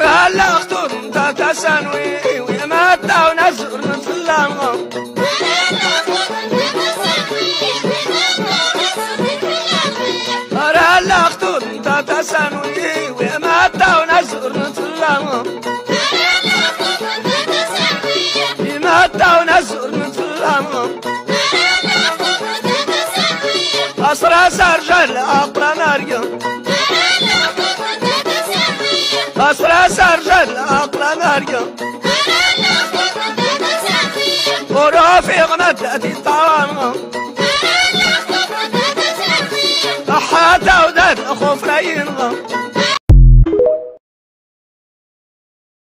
لا اختور انت تسانوي وما تاو نزور نتلام راه لا اختور انت تسانوي وما تاو نزور نتلام ما تاو نزور نتلام أسرى سرجل أقرى ناريا أسرى سرجل أقرى ناريا ورافق ندتي طعام حتى وداد خوف رينغا